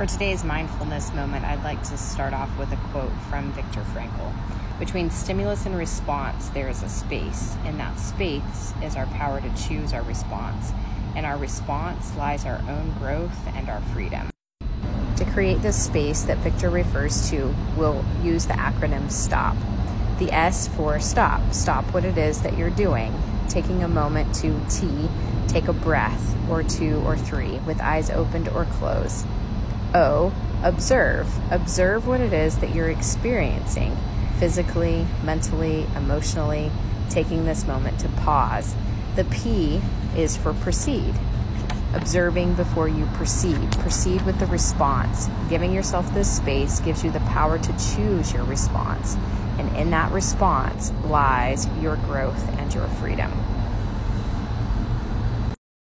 For today's mindfulness moment, I'd like to start off with a quote from Viktor Frankl. Between stimulus and response, there is a space. and that space is our power to choose our response. In our response lies our own growth and our freedom. To create this space that Viktor refers to, we'll use the acronym STOP. The S for stop. Stop what it is that you're doing. Taking a moment to T, take a breath, or two or three, with eyes opened or closed. O, observe. Observe what it is that you're experiencing physically, mentally, emotionally, taking this moment to pause. The P is for proceed. Observing before you proceed. Proceed with the response. Giving yourself this space gives you the power to choose your response. And in that response lies your growth and your freedom.